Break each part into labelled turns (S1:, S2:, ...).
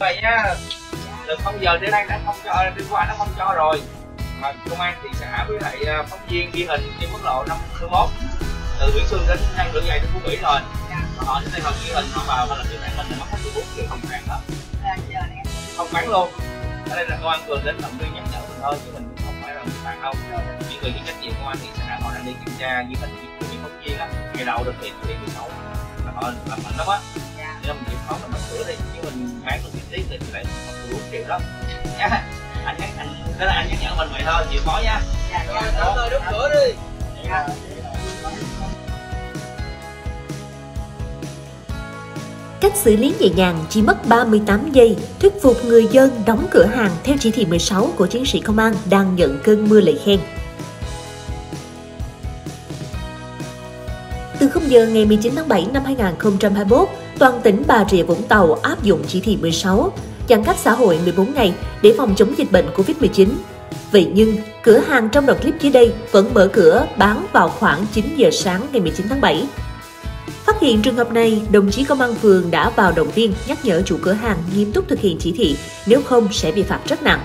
S1: vậy nha từ không giờ đến nay đã không cho đêm qua đã không cho rồi. Mà công an thị xã với lại à, phóng viên ghi hình trên quốc lộ 51 từ Nguyễn Xuân đến An Đường Dày đến Phú Mỹ rồi. Mà họ đến đây họ ghi hình họ vào họ làm bản mình là mất hết 14 triệu không phạt đó. Không bán luôn. Ở đây là công an phường đến động viên nhắc nhở mình thôi chứ mình không phải là mình phạt đâu. Những người chịu trách nhiệm công an thị xã họ đang đi kiểm tra ghi hình của những phóng viên á. Ngày đầu thực hiện chỉ thị 16 là họ làm mạnh lắm á nên mình chịu khó mình đóng cửa đi chứ mình bán được tiếp thì lại mất 14 triệu đó nha anh nhắc anh đó là anh nhắc nhở mình vậy thôi chịu khó nha rồi đóng cửa đi.
S2: Cách xử lý nhẹ nhàng chỉ mất 38 giây, thuyết phục người dân đóng cửa hàng theo chỉ thị 16 của chiến sĩ công an đang nhận cơn mưa lời khen. Từ 0 giờ ngày 19 tháng 7 năm 2021, toàn tỉnh Bà Rịa Vũng Tàu áp dụng chỉ thị 16, giãn cách xã hội 14 ngày để phòng chống dịch bệnh COVID-19. Vậy nhưng, cửa hàng trong đoạn clip dưới đây vẫn mở cửa bán vào khoảng 9 giờ sáng ngày 19 tháng 7. Phát hiện trường hợp này, đồng chí công an phường đã vào động viên nhắc nhở chủ cửa hàng nghiêm túc thực hiện chỉ thị, nếu không sẽ bị phạt rất nặng.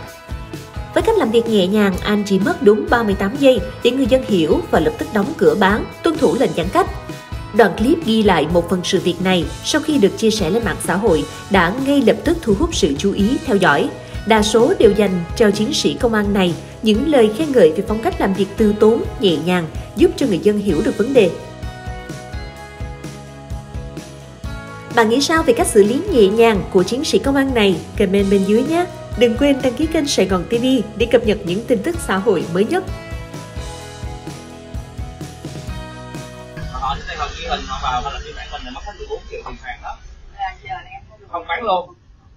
S2: Với cách làm việc nhẹ nhàng, anh chỉ mất đúng 38 giây để người dân hiểu và lập tức đóng cửa bán, tuân thủ lệnh giãn cách. Đoạn clip ghi lại một phần sự việc này sau khi được chia sẻ lên mạng xã hội đã ngay lập tức thu hút sự chú ý theo dõi. Đa số đều dành cho chiến sĩ công an này những lời khen ngợi về phong cách làm việc từ tốn, nhẹ nhàng, giúp cho người dân hiểu được vấn đề. Bạn nghĩ sao về cách xử lý nhẹ nhàng của chiến sĩ công an này? Comment bên dưới nhé! Đừng quên đăng ký kênh Sài Gòn TV để cập nhật những tin tức xã hội mới nhất.
S1: Đây họ vào họ làm biên bản mình là mất hết 14 triệu tiền phạt đó. Không bán luôn.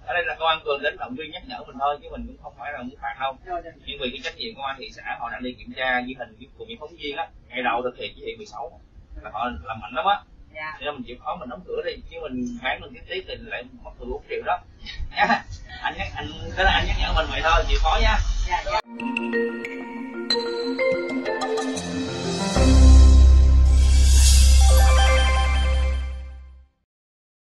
S1: Ở đây là công an phường đến động viên nhắc nhở mình thôi chứ mình cũng không phải là muốn phạt đâu. Nhưng vì cái trách nhiệm công an thị xã họ đang đi kiểm tra ghi hình cùng những phóng viên á ngày đầu thực hiện chỉ thị 16 là họ làm mạnh lắm á. Nên mình chịu khó mình đóng cửa đi chứ mình bán được tiếp tiếp thì lại mất 14 triệu đó. Anh nhắc anh đó là anh nhắc nhở mình vậy thôi chịu khó nha